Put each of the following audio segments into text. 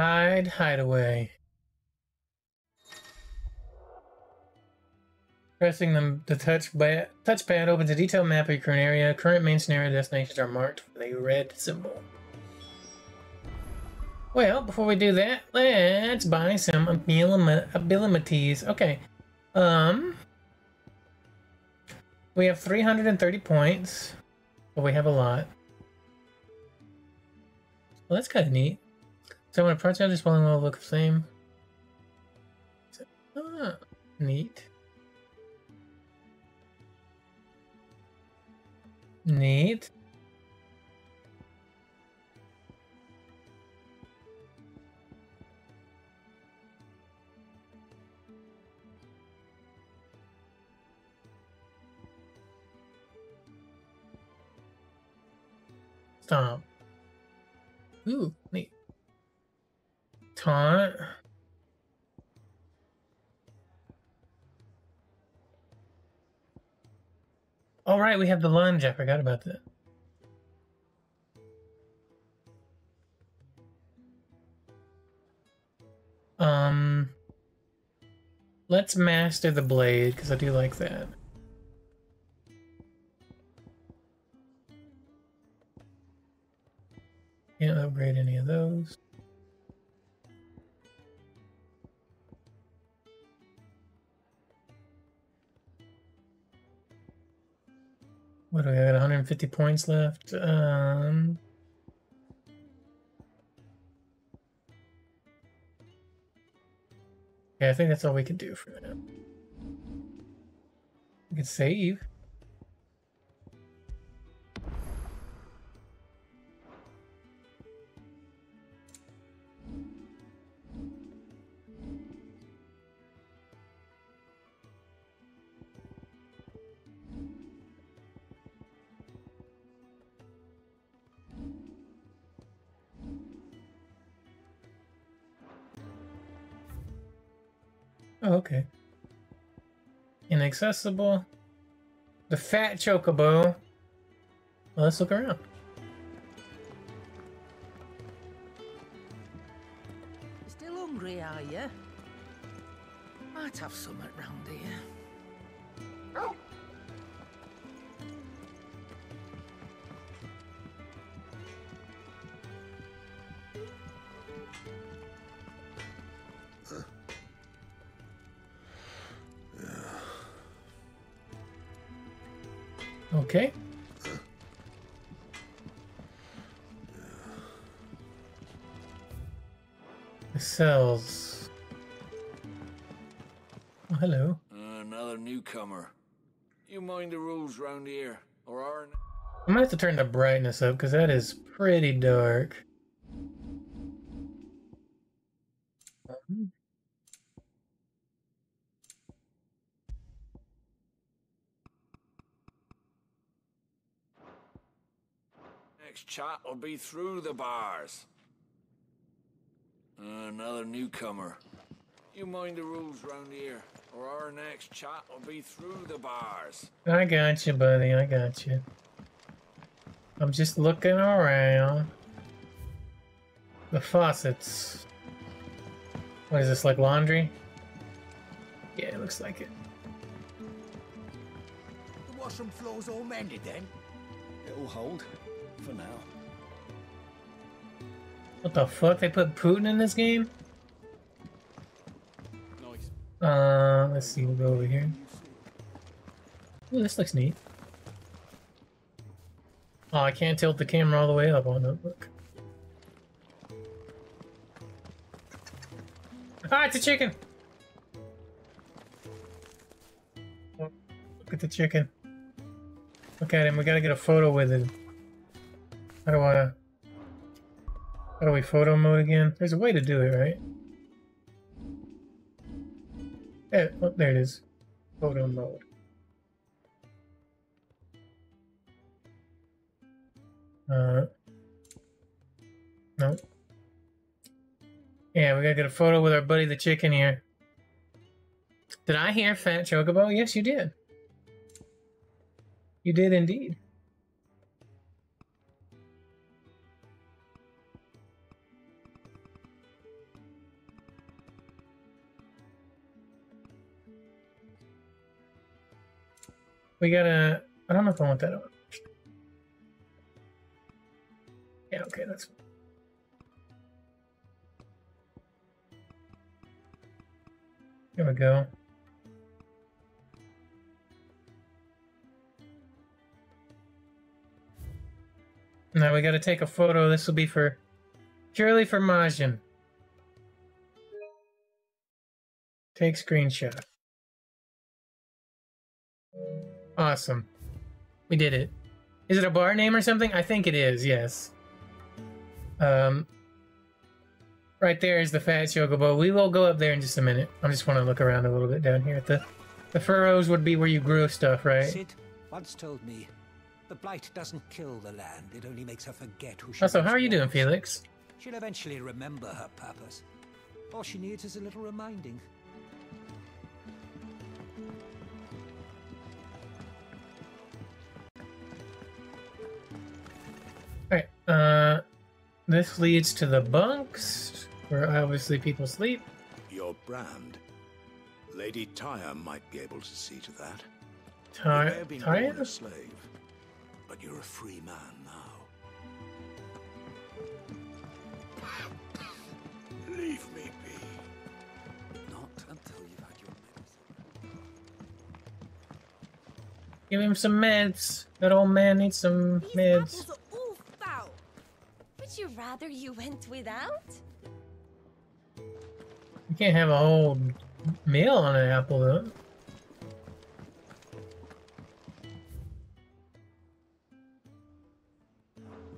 Hide, hideaway. Pressing the, the touch ba touchpad opens a detailed map of your current area. Current main scenario destinations are marked with a red symbol. Well, before we do that, let's buy some abilities. Okay. Um, we have 330 points, but we have a lot. Well, that's kind of neat. So when a project is falling will look the same. Ah, neat. Neat. Stop. Ooh, neat. Taunt. All right, we have the lunge. I forgot about that. Um, let's master the blade because I do like that. Can't upgrade any of those. What do we got? 150 points left. Um, yeah, I think that's all we can do for now. We can save. Inaccessible. The fat chocobo. Well, let's look around. Okay. The cells. Oh, hello. Another newcomer. You mind the rules round here, or aren't? I might have to turn the brightness up because that is pretty dark. Next chat will be through the bars. Uh, another newcomer. You mind the rules round here, or our next chat will be through the bars. I got you, buddy. I got you. I'm just looking around. The faucets. What is this, like laundry? Yeah, it looks like it. The washroom floor's all mended then? It'll hold. For now. What the fuck? They put Putin in this game? Uh, let's see. We'll go over here. Ooh, this looks neat. Oh, I can't tilt the camera all the way up on it. Look. Ah, it's a chicken! Look at the chicken. Look at him. We gotta get a photo with him. How do I... How do we photo mode again? There's a way to do it, right? Yeah, oh, there it is. Photo mode. Uh, no. Yeah, we gotta get a photo with our buddy the chicken here. Did I hear Fat Chocobo? Yes, you did. You did indeed. We gotta. I don't know if I want that on. Yeah, okay, that's. Here we go. Now we gotta take a photo. This will be for purely for Majin. Take screenshot. Awesome. We did it. Is it a bar name or something? I think it is, yes. Um, right there is the Fat Chocobo. We will go up there in just a minute. I just want to look around a little bit down here at the... The furrows would be where you grew stuff, right? Cid once told me the blight doesn't kill the land, it only makes her forget who she Also, how are you doing. Felix? She'll eventually remember her purpose. All she needs is a little reminding. Uh... This leads to the bunks, where obviously people sleep. Your brand. Lady Tarja might be able to see to that. You Ty- may have been born Tyre? a slave, but you're a free man now. Leave me be. Not until you've had your medicine. Give him some meds. That old man needs some These meds. apples are all foul. Would you rather you went without? You can't have a whole meal on an apple, though.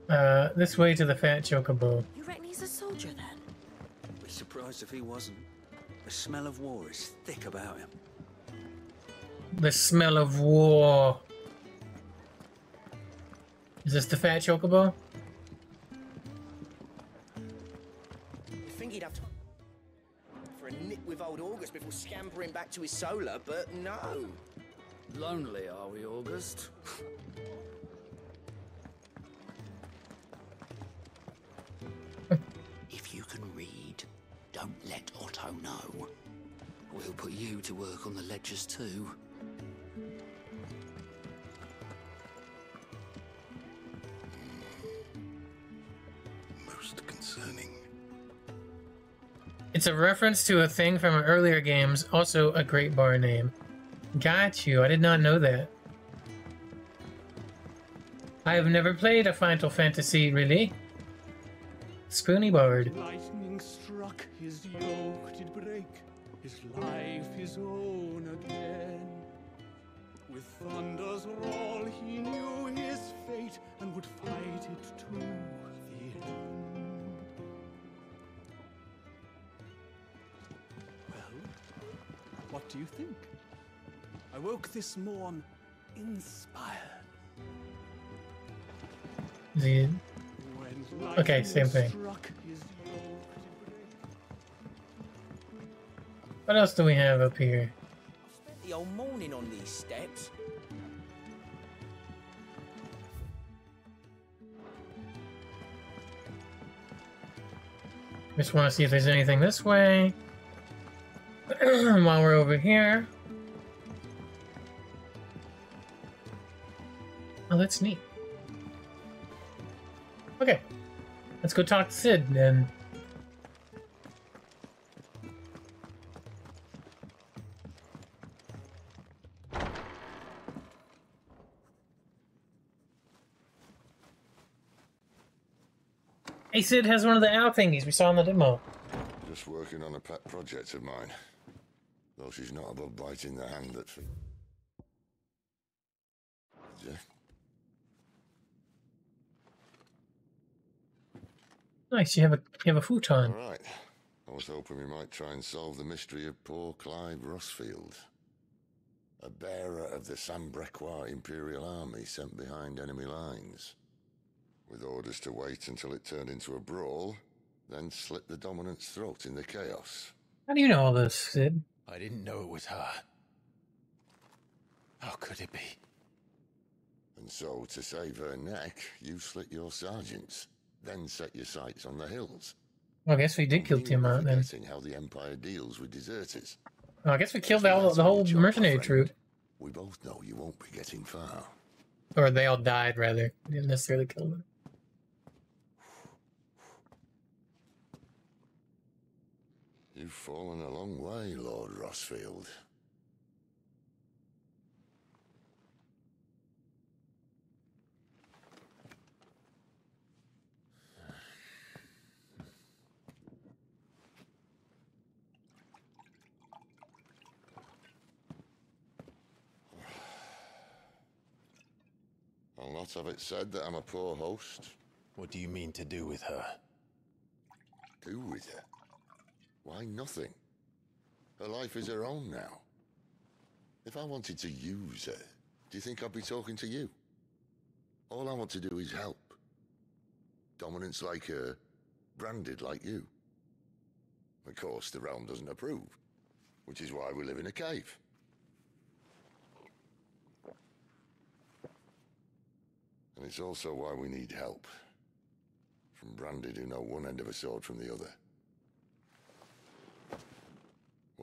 Uh, this way to the fat chocobo. You reckon he's a soldier then? Be surprised if he wasn't. The smell of war is thick about him. The smell of war. Is this the fat chocobo? August before scampering back to his solar, but no. Lonely, are we, August? If you can read, don't let Otto know. We'll put you to work on the ledgers too. It's a reference to a thing from earlier games, also a great bar name. Got you, I did not know that. I have never played a Final Fantasy, really. Spoony Bard. Lightning struck, his yoke did break, his life his own again. With thunder's roll, he knew his fate and would fight it to the end. Do you think? I woke this morn inspired. The- When Okay, same thing. struck, his yoke did break. What else do we have up here? Spent the whole morning on these steps. Just want to see if there's anything this way. While we're over here. Oh, that's neat. Okay. Let's go talk to Cid then. Hey, Cid has one of the owl thingies we saw in the demo. Just working on a pet project of mine. Though she's not above biting the hand that feeds. Yeah. Nice, you have a you have a futon. All right. I was hoping we might try and solve the mystery of poor Clive Rosfield. A bearer of the Sanbrequois Imperial Army sent behind enemy lines. With orders to wait until it turned into a brawl, then slit the dominant's throat in the chaos. How do you know all this, Cid? I didn't know it was her. How could it be? And so, to save her neck, you slit your sergeants, then set your sights on the hills. Well, I guess we did kill Conveniently Tiamat then. forgetting how the Empire deals with deserters. Oh, I guess we killed all that's the whole job, mercenary troop. We both know you won't be getting far. Or they all died, rather. You didn't necessarily kill them. You've fallen a long way, Lord Rosfield. I'll not have it said that I'm a poor host. What do you mean to do with her? Do with her? Why, nothing. Her life is her own now. If I wanted to use her, do you think I'd be talking to you? All I want to do is help. Dominance like her, branded like you. Of course, the realm doesn't approve, which is why we live in a cave. And it's also why we need help. From branded who know one end of a sword from the other.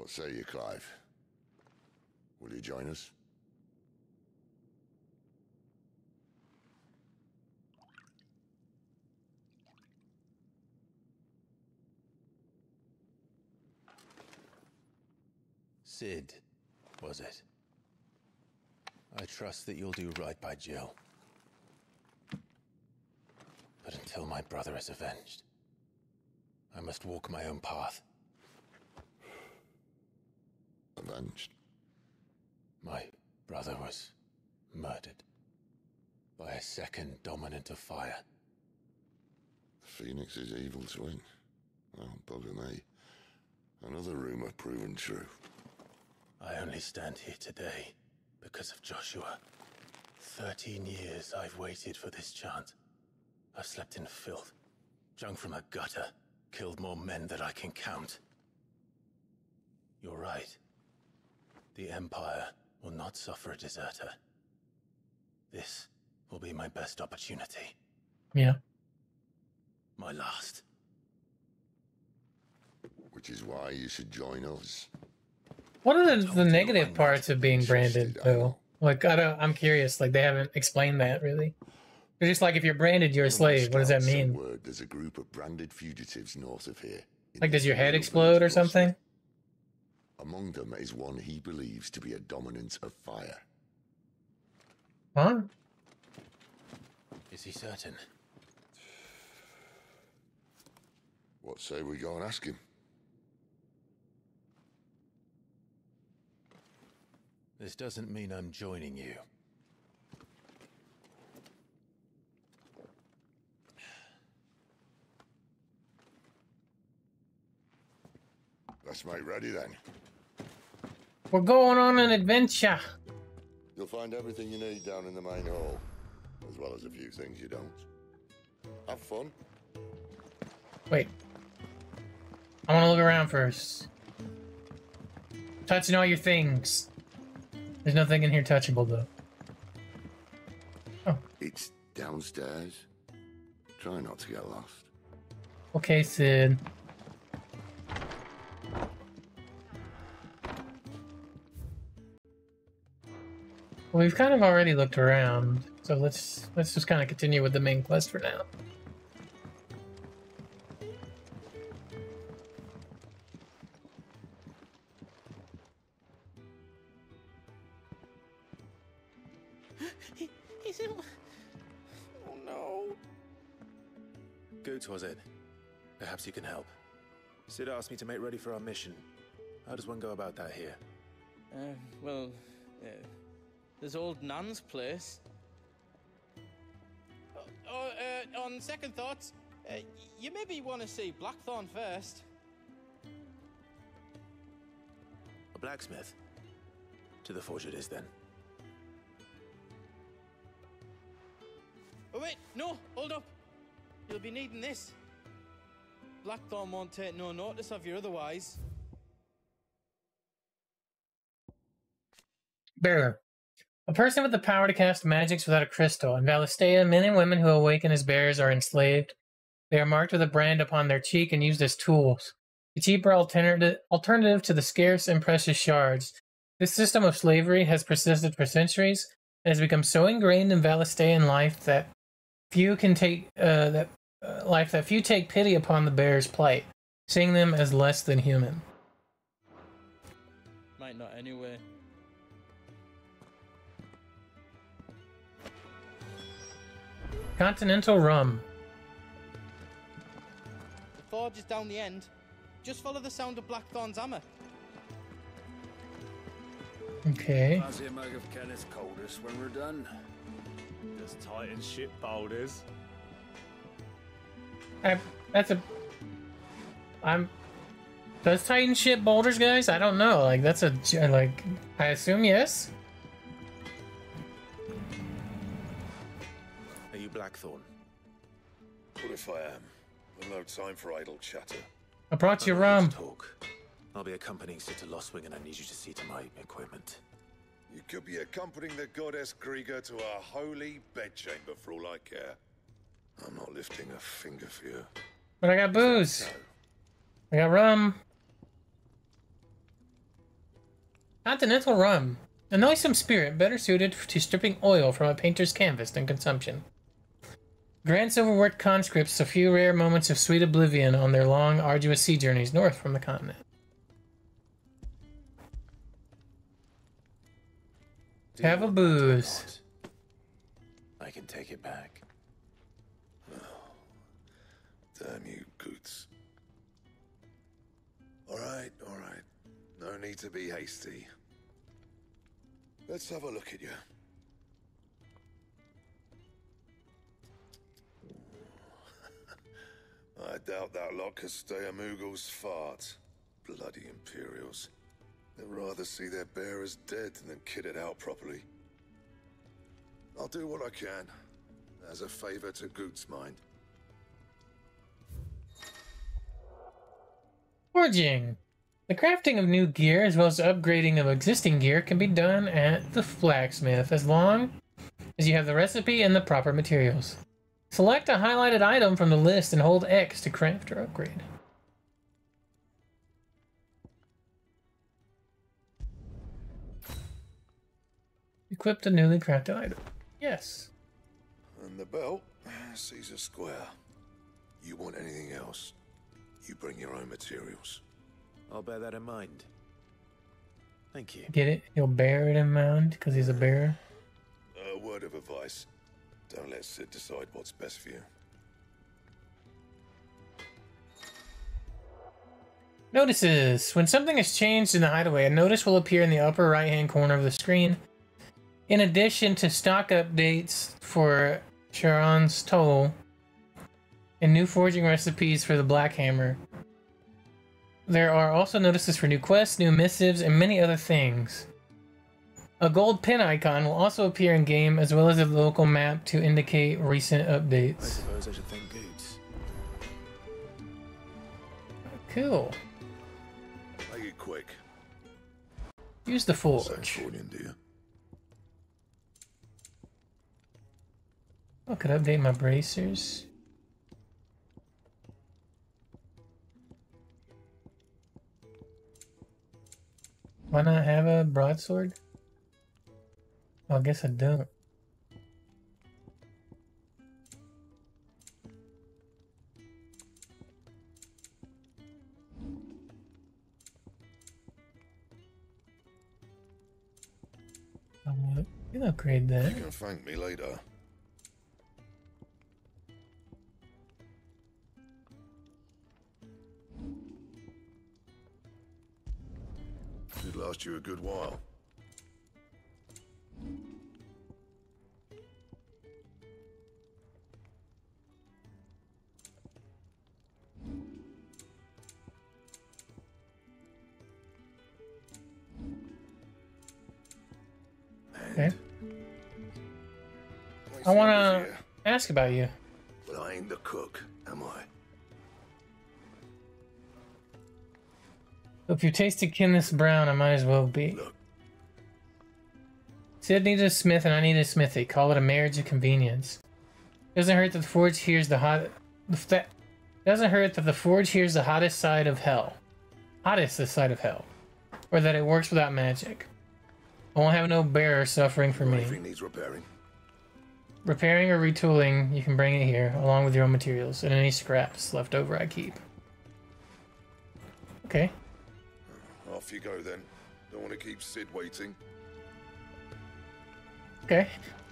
What say you, Clive? Will you join us? Cid, was it? I trust that you'll do right by Jill. But until my brother is avenged, I must walk my own path. My brother was murdered by a second dominant of fire. The Phoenix's evil twin. Well, bugger me. Another rumor proven true. I only stand here today because of Joshua. Thirteen years I've waited for this chance. I've slept in filth, drunk from a gutter, killed more men than I can count. You're right. The Empire will not suffer a deserter. This will be my best opportunity. Yeah. My last. Which is why you should join us. What are the, the negative parts of being branded, though? Like, I don't, I'm curious. Like, they haven't explained that really. They're just like, if you're branded, you're a slave. What does that mean? Word, there's a group of branded fugitives north of here. Like, does your head explode or something? Among them is one he believes to be a dominant of fire. Huh? Is he certain? What say we go and ask him? This doesn't mean I'm joining you. Let's make ready then. We're going on an adventure. You'll find everything you need down in the main hall, as well as a few things you don't. Have fun. Wait. I want to look around first. Touching all your things. There's nothing in here touchable, though. Oh. It's downstairs. Try not to get lost. Okay, Cid. We've kind of already looked around, so let's let's just kind of continue with the main quest for now. He, he's in. Oh no. Goetz was it? Perhaps you can help. Cid asked me to make ready for our mission. How does one go about that here? Uh, well, uh, there's old Nan's place. Oh, oh, uh, on second thoughts, uh, you maybe want to see Blackthorne first. A blacksmith? To the forge it is then. Oh wait, no, hold up. You'll be needing this. Blackthorne won't take no notice of you otherwise. Bearer. A person with the power to cast magics without a crystal. In Valisthea, men and women who awaken as bears are enslaved. They are marked with a brand upon their cheek and used as tools. A cheaper alternative, to the scarce and precious shards. This system of slavery has persisted for centuries and has become so ingrained in Valisthean life that few can take uh, that uh, life that few take pity upon the bear's plight, seeing them as less than human. Might not anyway. Continental rum. The forge is down the end. Just follow the sound of Blackthorne's hammer. Okay. Fancy a mug of Kenneth Coldest when we're done. Does Titan ship boulders? I, that's a. I'm. Does Titan ship boulders, guys? I don't know. Like that's a j- like. I assume yes. Blackthorne? What if I am? I've no time for idle chatter. I brought you I'm not here rum. to Talk. I'll be accompanying Cid to Lostwing and I need you to see to my equipment. You could be accompanying the goddess Greagor to our holy bedchamber for all I care. I'm not lifting a finger for you. But I got booze. I got rum. Continental rum. A noisome spirit better suited to stripping oil from a painter's canvas than consumption. Grand silverworked conscripts a few rare moments of sweet oblivion on their long, arduous sea journeys north from the continent. Have a booze. I can take it back. Damn you, Goetz. All right, all right. No need to be hasty. Let's have a look at you. Doubt that lot could stay a Moogle's fart. Bloody Imperials. They'd rather see their bearers dead than kitted out properly. I'll do what I can, as a favor to Goot's mind. Forging. The crafting of new gear as well as upgrading of existing gear can be done at the blacksmith as long as you have the recipe and the proper materials. Select a highlighted item from the list and hold X to craft or upgrade. Equip the newly crafted item. Yes. And the belt, Caesar Square. You want anything else? You bring your own materials. I'll bear that in mind. Thank you. Get it? He'll bear it in mind because he's a bear. A word of advice. Don't let Cid decide what's best for you. Notices. When something has changed in the hideaway, a notice will appear in the upper right hand corner of the screen. In addition to stock updates for Charon's Toll and new forging recipes for the Black Hammer, there are also notices for new quests, new missives, and many other things. A gold pin icon will also appear in game as well as a local map to indicate recent I updates. suppose I should thank Goetz. Cool. Make it quick. Use the forge. You? Oh, I could update my bracers. Why not have a broadsword? I guess I don't. You can upgrade that. You can thank me later. Should last you a good while. Ask about you. But I ain't the cook, am I? If you tasted Kenneth Brown, I might as well be. Cid needs a smith and I need a smithy. Call it a marriage of convenience. Doesn't hurt that the forge hears the hot. That doesn't hurt that the forge hears the hottest side of hell. Hottest the side of hell, or that it works without magic. I won't have no bearer suffering for me. Everything needs repairing. Repairing or retooling, you can bring it here, along with your own materials, and any scraps left over I keep. Okay. Off you go then. Don't want to keep Cid waiting. Okay.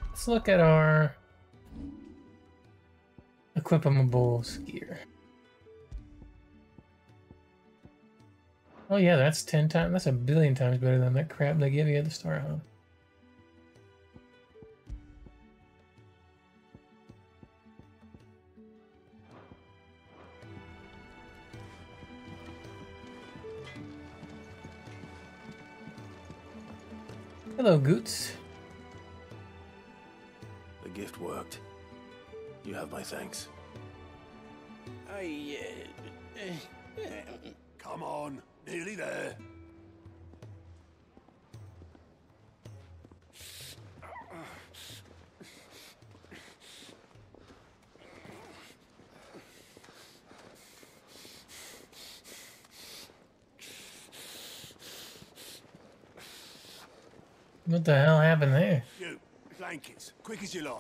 Let's look at our equipables gear. Oh yeah, that's ten times. That's a billion times better than that crap they give you at the store, Home. Hello, Goetz. The gift worked. You have my thanks. I, uh, Come on, nearly there. What the hell happened there? You, blankets, quick as you like.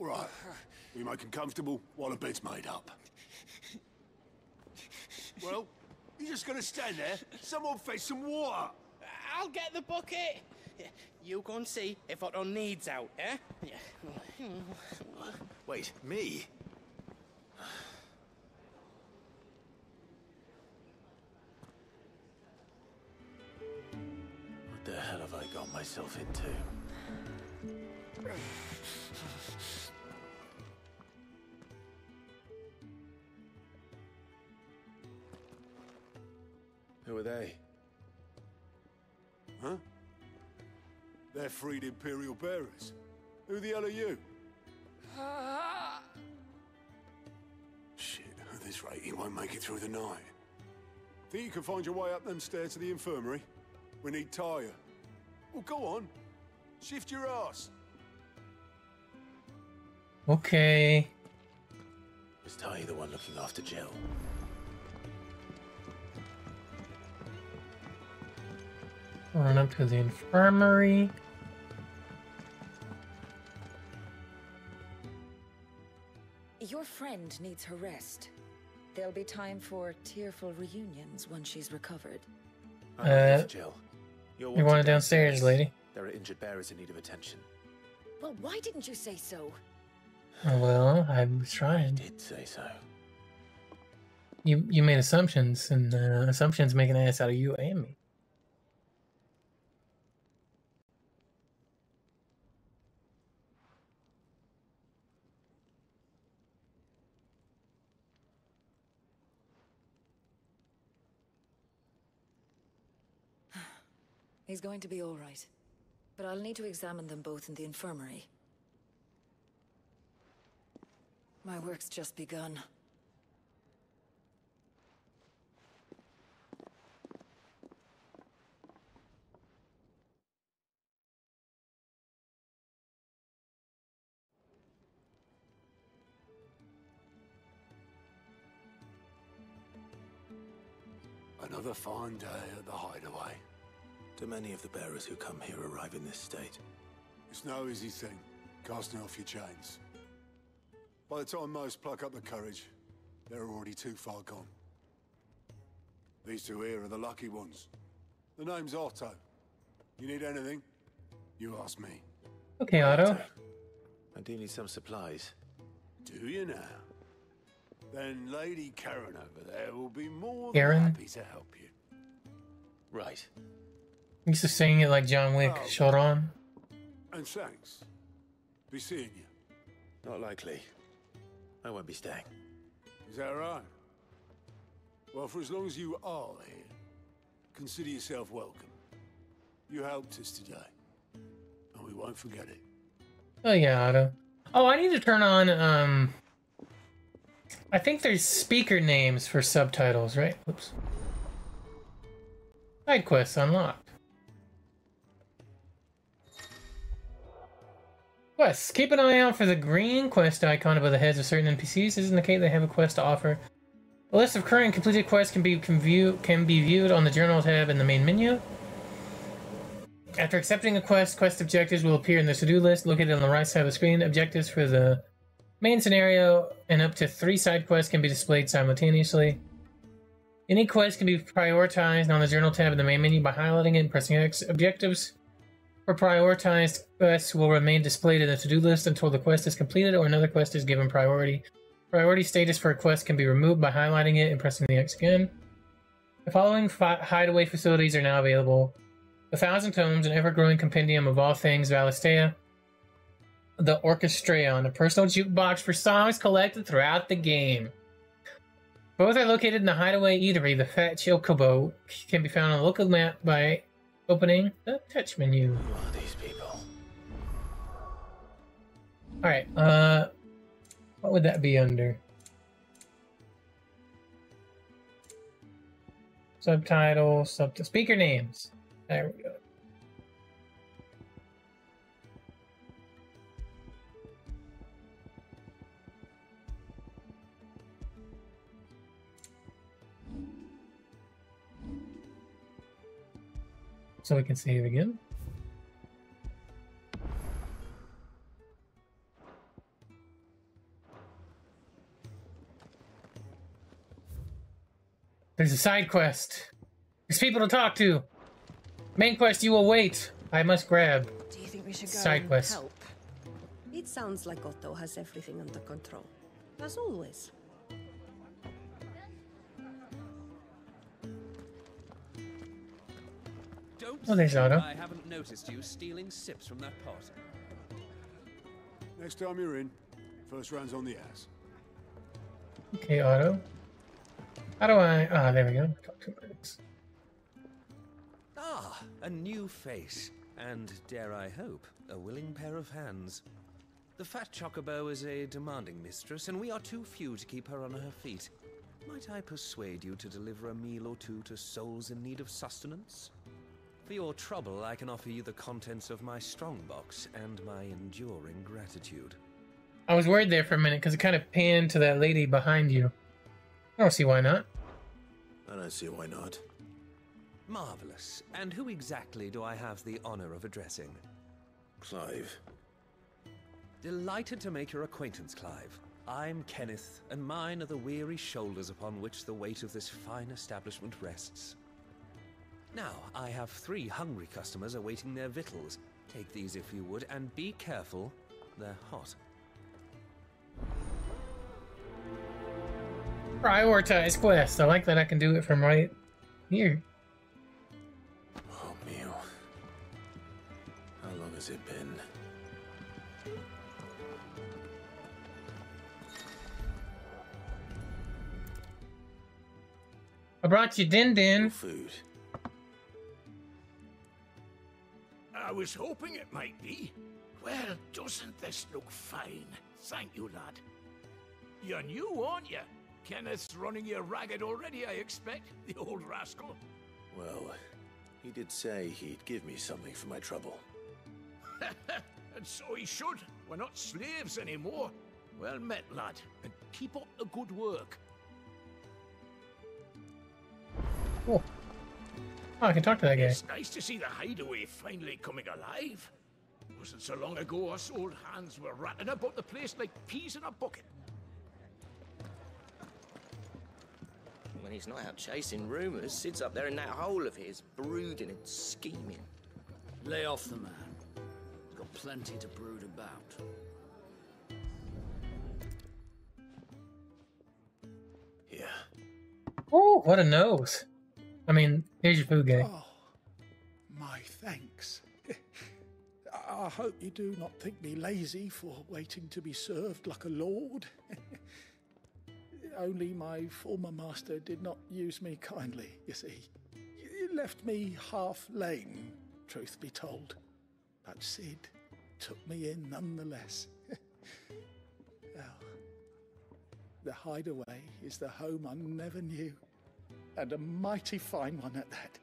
All right, we make him comfortable while the bed's made up. Well, you're just gonna stand there? Someone fetch some water. I'll get the bucket. You go and see if Otto needs out, eh? Wait, me? What the hell have I got myself into? Who are they? Huh? They're freed Imperial bearers. Who the hell are you? Ah, at rate, he won't make it through the night. Think you can find your way up them stairs to the infirmary? We need Tarja. Well, go on. Shift your ass. Okay. Is Ty the one looking after Jill? Run up to the infirmary. Your friend needs her rest. There'll be time for tearful reunions once she's recovered. Uh, Jill. You're you want it wanted downstairs, lady? There are injured bearers in need of attention. Well, why didn't you say so? Oh, well, I was trying. Did say so. You you made assumptions, and uh, assumptions make an ass out of you and me. He's going to be all right. But I'll need to examine them both in the infirmary. My work's just begun. Another fine day at the hideaway. Do many of the bearers who come here arrive in this state? It's no easy thing, casting off your chains. By the time most pluck up the courage, they're already too far gone. These two here are the lucky ones. The name's Otto. You need anything? You ask me. Okay, Otto. I do need some supplies. Do you now? Then Lady Charon over there will be more Karen? than happy to help you. Right. Used to sing it like John Wick. Oh. Short on. And thanks. Be seeing you. Not likely. I won't be staying. Is that right? Well, for as long as you are here, consider yourself welcome. You helped us today, and we won't forget it. Oh yeah, Otto. Oh, I need to turn on. Um, I think there's speaker names for subtitles, right? Oops. Side quests unlocked. Quests. Keep an eye out for the green quest icon above the heads of certain NPCs. This indicate they have a quest to offer. A list of current completed quests can be can, view, can be viewed on the Journal tab in the main menu. After accepting a quest, quest objectives will appear in the to-do list located on the right side of the screen. Objectives for the main scenario and up to three side quests can be displayed simultaneously. Any quest can be prioritized on the Journal tab in the main menu by highlighting it and pressing X. Objectives for prioritized quests will remain displayed in the to-do list until the quest is completed or another quest is given priority. Priority status for a quest can be removed by highlighting it and pressing the X again. The following hideaway facilities are now available. The Thousand Tomes, an ever-growing compendium of all things Valisthea. The Orchestrion, a personal jukebox for songs collected throughout the game. Both are located in the Hideaway Eatery. The Fat Chocobo can be found on the local map by opening the touch menu. Who are these people? Alright, uh... What would that be under? Subtitle, sub speaker names. There we go. So we can save again. There's a side quest. There's people to talk to. Main quest, you will wait. I must grab. Do you think we should go Side quest. help? It sounds like Otto has everything under control. As always. Don't Oh, there's Otto. I haven't noticed you stealing sips from that pot. Next time you're in, first round's on the ass. Okay, Otto. How do I? Ah, there we go. Talk to minutes. Ah, a new face. And, dare I hope, a willing pair of hands. The fat chocobo is a demanding mistress, and we are too few to keep her on her feet. Might I persuade you to deliver a meal or two to souls in need of sustenance? For your trouble, I can offer you the contents of my strongbox and my enduring gratitude. I was worried there for a minute because it kind of panned to that lady behind you. I don't see why not. I don't see why not. Marvelous. And who exactly do I have the honor of addressing? Clive. Delighted to make your acquaintance, Clive. I'm Kenneth, and mine are the weary shoulders upon which the weight of this fine establishment rests. Now, I have three hungry customers awaiting their victuals. Take these if you would, and be careful, they're hot. Prioritize quest. I like that I can do it from right here. Oh, Mio. How long has it been? I brought you Din Din. Food. I was hoping it might be. Well, doesn't this look fine? Thank you, lad. You're new, aren't you? Kenneth's running you ragged already, I expect, the old rascal. Well, he did say he'd give me something for my trouble. and so he should. We're not slaves anymore. Well met, lad, and keep up the good work. Cool. Oh, I can talk to that guy. It's nice to see the hideaway finally coming alive. Wasn't so long ago us old hands were ratting about the place like peas in a bucket. When he's not out chasing rumours, sits up there in that hole of his, brooding and scheming. Lay off the man. He's got plenty to brood about. Yeah. Oh, what a nose. I mean, here's your food guy. Oh, my thanks. I hope you do not think me lazy for waiting to be served like a lord. Only my former master did not use me kindly, you see. He left me half lame, truth be told. But Cid took me in nonetheless. well, ah, the hideaway is the home I never knew, and a mighty fine one at that.